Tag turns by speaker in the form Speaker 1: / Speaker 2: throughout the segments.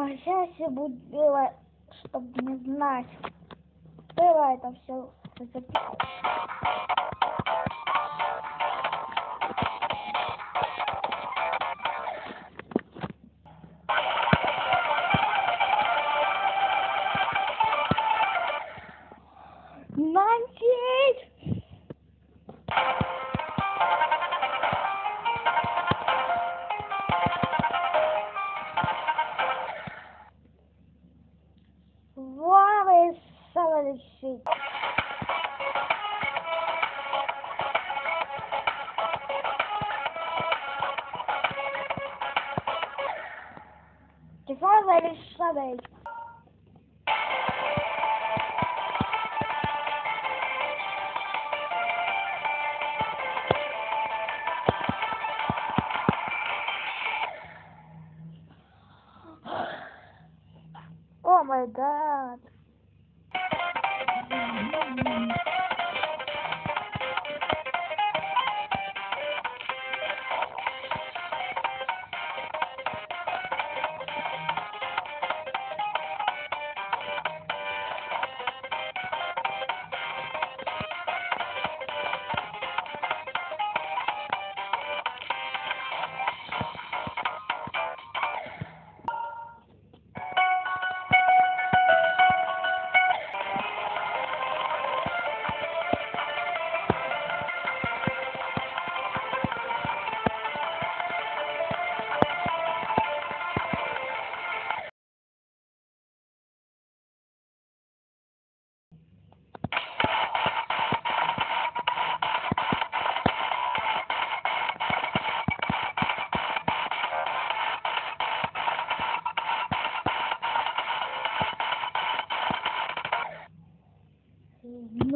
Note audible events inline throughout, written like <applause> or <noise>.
Speaker 1: А сейчас будет было, чтобы не знать. Было это все записано. Нантить! Before lettuce stomach. Oh my god. Thank you.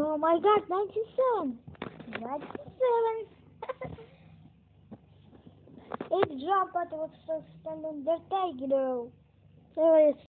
Speaker 1: 97. 97. <laughs> it jumped, but it was so stand Undertaker. So it's